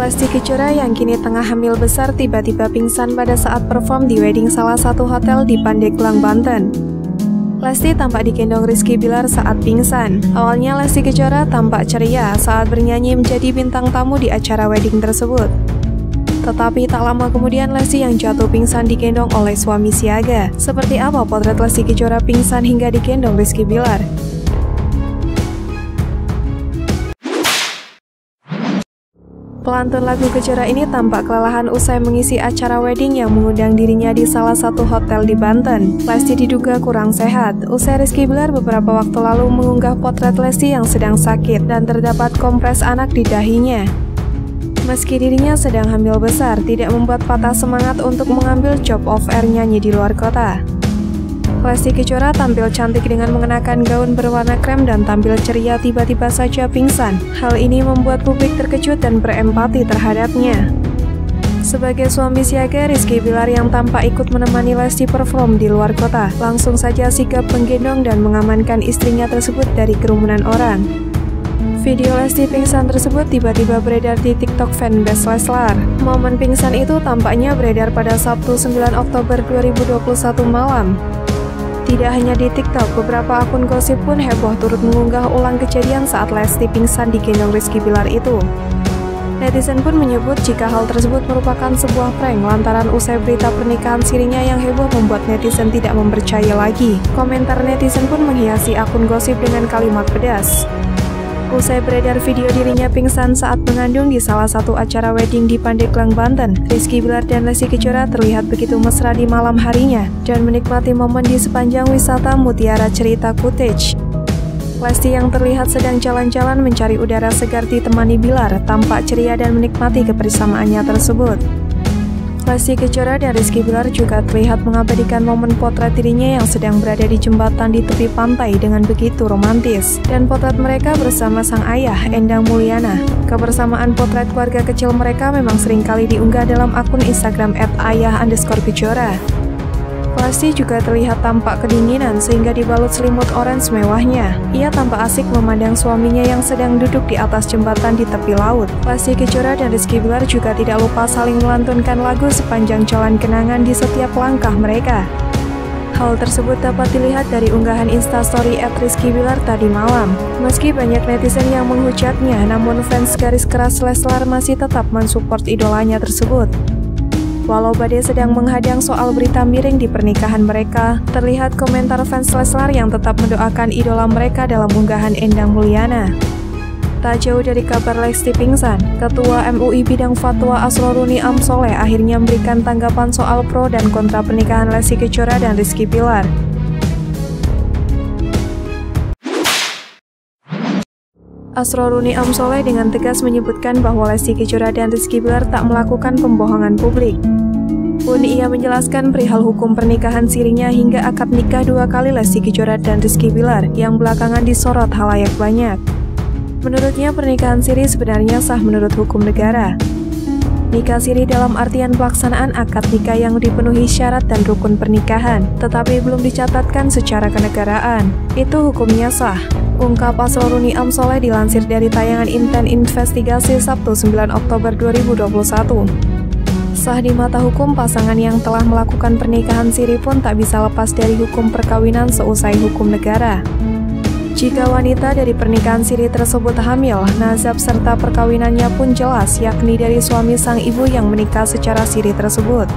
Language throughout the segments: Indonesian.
Lesti Kejora yang kini tengah hamil besar tiba-tiba pingsan pada saat perform di wedding salah satu hotel di Pandeglang, Banten. Lesti tampak digendong Rizky Bilar saat pingsan. Awalnya Lesti Kejora tampak ceria saat bernyanyi menjadi bintang tamu di acara wedding tersebut. Tetapi tak lama kemudian Lesti yang jatuh pingsan digendong oleh suami Siaga. Seperti apa potret Lesti Kejora pingsan hingga digendong Rizky Bilar? Pelantun lagu Kejora ini tampak kelelahan usai mengisi acara wedding yang mengundang dirinya di salah satu hotel di Banten. Lesti diduga kurang sehat. Usai Rizky Bilar beberapa waktu lalu mengunggah potret Lesti yang sedang sakit dan terdapat kompres anak di dahinya. Meski dirinya sedang hamil besar, tidak membuat patah semangat untuk mengambil job of air nyanyi di luar kota. Lesti Kejora tampil cantik dengan mengenakan gaun berwarna krem dan tampil ceria tiba-tiba saja pingsan. Hal ini membuat publik terkejut dan berempati terhadapnya. Sebagai suami siaga, Rizky Bilar yang tampak ikut menemani Lesti perform di luar kota, langsung saja sigap menggendong dan mengamankan istrinya tersebut dari kerumunan orang. Video Lesti pingsan tersebut tiba-tiba beredar di TikTok fanbase Leslar. Momen pingsan itu tampaknya beredar pada Sabtu 9 Oktober 2021 malam. Tidak hanya di TikTok, beberapa akun gosip pun heboh turut mengunggah ulang kejadian saat Lesti pingsan di gendong Rizky Bilar itu. Netizen pun menyebut jika hal tersebut merupakan sebuah prank lantaran usai berita pernikahan sirinya yang heboh membuat netizen tidak mempercaya lagi. Komentar netizen pun menghiasi akun gosip dengan kalimat pedas. Usai beredar video dirinya pingsan saat mengandung di salah satu acara wedding di Pandeglang, Banten, Rizky Bilar dan Lesti Kejora terlihat begitu mesra di malam harinya dan menikmati momen di sepanjang wisata Mutiara Cerita Cottage. Lesti yang terlihat sedang jalan-jalan mencari udara segar ditemani Bilar tampak ceria dan menikmati kebersamaannya tersebut. Lesti Kejora dan Rizky Bilar juga terlihat mengabadikan momen potret dirinya yang sedang berada di jembatan di tepi pantai dengan begitu romantis. Dan potret mereka bersama sang ayah, Endang Mulyana. Kebersamaan potret keluarga kecil mereka memang sering kali diunggah dalam akun Instagram @ayah Lesti juga terlihat tampak kedinginan sehingga dibalut selimut orange mewahnya. Ia tampak asik memandang suaminya yang sedang duduk di atas jembatan di tepi laut. Lesti Kejora dan Rizky Bilar juga tidak lupa saling melantunkan lagu sepanjang jalan kenangan di setiap langkah mereka. Hal tersebut dapat dilihat dari unggahan instastory at Rizky Bilar tadi malam. Meski banyak netizen yang menghujatnya, namun fans garis keras Leslar masih tetap mensupport idolanya tersebut. Walau badai sedang menghadang soal berita miring di pernikahan mereka, terlihat komentar fans Leslar yang tetap mendoakan idola mereka dalam unggahan Endang Mulyana. Tak jauh dari kabar Lesti pingsan, Ketua MUI Bidang Fatwa Asroruni Amsoleh akhirnya memberikan tanggapan soal pro dan kontra pernikahan Lesti Kejora dan Rizky Pilar. Asroruni Amsoleh dengan tegas menyebutkan bahwa Lesti Kejora dan Rizky Bilar tak melakukan pembohongan publik. Pun ia menjelaskan perihal hukum pernikahan sirinya hingga akad nikah dua kali Lesti Kejora dan Rizky Bilar yang belakangan disorot halayak banyak. Menurutnya pernikahan siri sebenarnya sah menurut hukum negara. Nikah siri dalam artian pelaksanaan akad nikah yang dipenuhi syarat dan rukun pernikahan, tetapi belum dicatatkan secara kenegaraan. Itu hukumnya sah. Ungkap Asroruni Amsoleh dilansir dari tayangan Inten Investigasi Sabtu 9 Oktober 2021. Sah di mata hukum, pasangan yang telah melakukan pernikahan siri pun tak bisa lepas dari hukum perkawinan seusai hukum negara. Jika wanita dari pernikahan siri tersebut hamil, nazab serta perkawinannya pun jelas, yakni dari suami sang ibu yang menikah secara siri tersebut.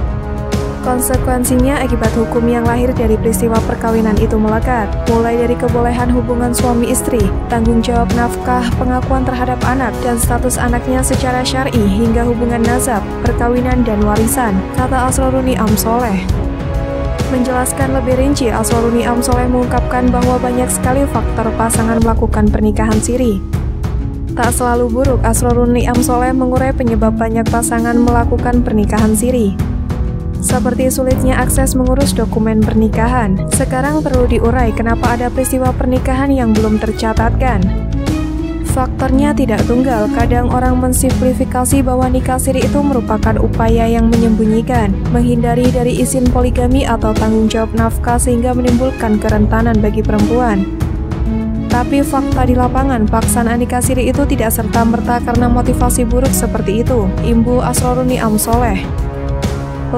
Konsekuensinya akibat hukum yang lahir dari peristiwa perkawinan itu melekat, mulai dari kebolehan hubungan suami istri, tanggung jawab nafkah, pengakuan terhadap anak, dan status anaknya secara syari hingga hubungan nazab, perkawinan, dan warisan, kata Asroruni Amsoleh. Menjelaskan lebih rinci, Aswaruni Amsoleh mengungkapkan bahwa banyak sekali faktor pasangan melakukan pernikahan siri. Tak selalu buruk, Asroruni Amsoleh mengurai penyebab banyak pasangan melakukan pernikahan siri. Seperti sulitnya akses mengurus dokumen pernikahan, sekarang perlu diurai kenapa ada peristiwa pernikahan yang belum tercatatkan. Faktornya tidak tunggal, kadang orang mensimplifikasi bahwa nikah siri itu merupakan upaya yang menyembunyikan, menghindari dari izin poligami atau tanggung jawab nafkah sehingga menimbulkan kerentanan bagi perempuan. Tapi fakta di lapangan, paksaan nikah siri itu tidak serta-merta karena motivasi buruk seperti itu. Imbu Asroruni Amsoleh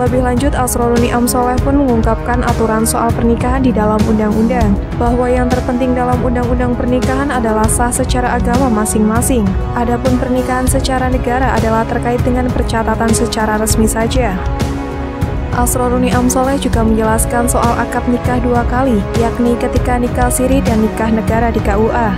lebih lanjut, Asroruni Amsoleh pun mengungkapkan aturan soal pernikahan di dalam undang-undang, bahwa yang terpenting dalam undang-undang pernikahan adalah sah secara agama masing-masing. Adapun pernikahan secara negara adalah terkait dengan percatatan secara resmi saja. Asroruni Amsoleh juga menjelaskan soal akad nikah dua kali, yakni ketika nikah siri dan nikah negara di KUA.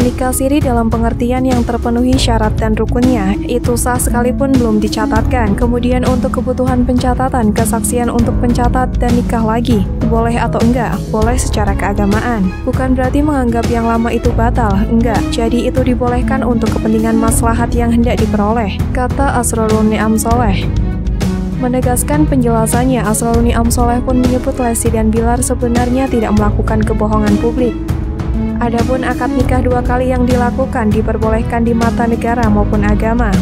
Nikah siri dalam pengertian yang terpenuhi syarat dan rukunnya, itu sah sekalipun belum dicatatkan. Kemudian untuk kebutuhan pencatatan, kesaksian untuk pencatat dan nikah lagi. Boleh atau enggak? Boleh secara keagamaan. Bukan berarti menganggap yang lama itu batal, enggak. Jadi itu dibolehkan untuk kepentingan maslahat yang hendak diperoleh, kata Asrorul Ni'am Soleh. Menegaskan penjelasannya, Asroruni Amsoleh pun menyebut Lesti dan Bilar sebenarnya tidak melakukan kebohongan publik. Adapun akad nikah dua kali yang dilakukan diperbolehkan di mata negara maupun agama.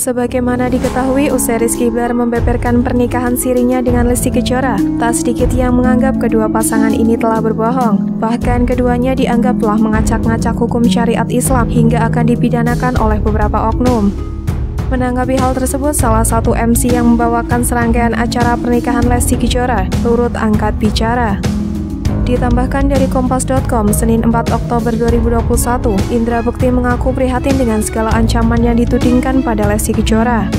Sebagaimana diketahui, usai Rizky Bilar membeberkan pernikahan sirinya dengan Lesti Kejora, tak sedikit yang menganggap kedua pasangan ini telah berbohong. Bahkan keduanya dianggap telah mengacak-ngacak hukum syariat Islam hingga akan dipidanakan oleh beberapa oknum. Menanggapi hal tersebut, salah satu MC yang membawakan serangkaian acara pernikahan Lesti Kejora turut angkat bicara. Ditambahkan dari Kompas.com, Senin 4 Oktober 2021, Indra Bekti mengaku prihatin dengan segala ancaman yang ditudingkan pada Lesti Kejora.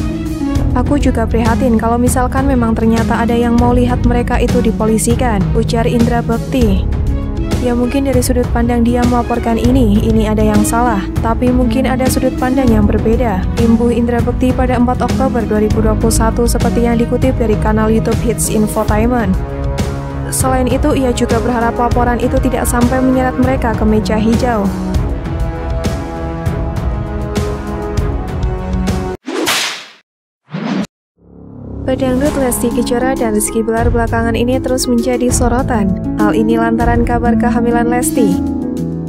Aku juga prihatin kalau misalkan memang ternyata ada yang mau lihat mereka itu dipolisikan, ujar Indra Bekti. Ya mungkin dari sudut pandang dia melaporkan ini, ini ada yang salah. Tapi mungkin ada sudut pandang yang berbeda. Imbuh Indra Bekti pada 4 Oktober 2021 seperti yang dikutip dari kanal YouTube Hits Infotainment. Selain itu, ia juga berharap laporan itu tidak sampai menyeret mereka ke meja hijau. Pedangdut Lesti Kejora dan Rizky Bilar belakangan ini terus menjadi sorotan. Hal ini lantaran kabar kehamilan Lesti.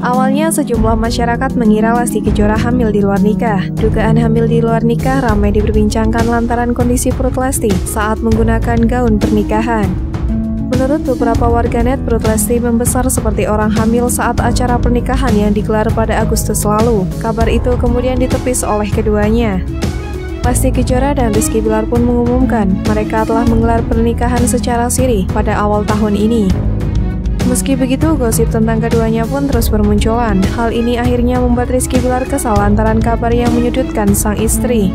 Awalnya sejumlah masyarakat mengira Lesti Kejora hamil di luar nikah. Dugaan hamil di luar nikah ramai diperbincangkan lantaran kondisi perut Lesti saat menggunakan gaun pernikahan. Menurut beberapa warganet, perut Lesti membesar seperti orang hamil saat acara pernikahan yang digelar pada Agustus lalu. Kabar itu kemudian ditepis oleh keduanya. Lesti Kejora dan Rizky Bilar pun mengumumkan mereka telah menggelar pernikahan secara siri pada awal tahun ini. Meski begitu, gosip tentang keduanya pun terus bermunculan. Hal ini akhirnya membuat Rizky Bilar kesal lantaran kabar yang menyudutkan sang istri.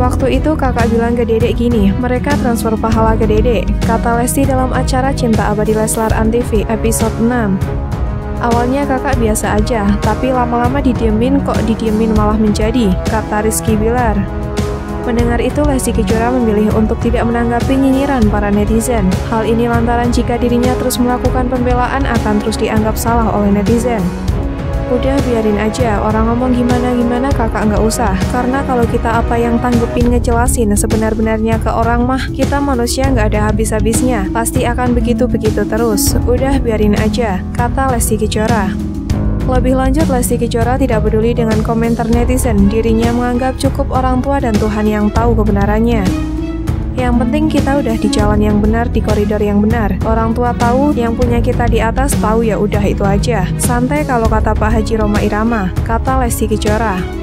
Waktu itu kakak bilang ke dedek gini, mereka transfer pahala ke dedek, kata Lesti dalam acara Cinta Abadi Leslar Antv episode 6. Awalnya kakak biasa aja, tapi lama-lama didiemin kok didiemin malah menjadi, kata Rizky Bilar. Mendengar itu, Lesti Kejora memilih untuk tidak menanggapi nyinyiran para netizen. Hal ini lantaran jika dirinya terus melakukan pembelaan akan terus dianggap salah oleh netizen. Udah biarin aja, orang ngomong gimana-gimana kakak nggak usah. Karena kalau kita apa yang tanggepin ngejelasin sebenar-benarnya ke orang mah, kita manusia nggak ada habis-habisnya. Pasti akan begitu-begitu terus. Udah biarin aja, kata Lesti Kejora. Lebih lanjut, Lesti Kejora tidak peduli dengan komentar netizen. Dirinya menganggap cukup orang tua dan Tuhan yang tahu kebenarannya. Yang penting kita udah di jalan yang benar, di koridor yang benar. Orang tua tahu, yang punya kita di atas tahu ya udah itu aja. Santai kalau kata Pak Haji Roma Irama, kata Lesti Kejora.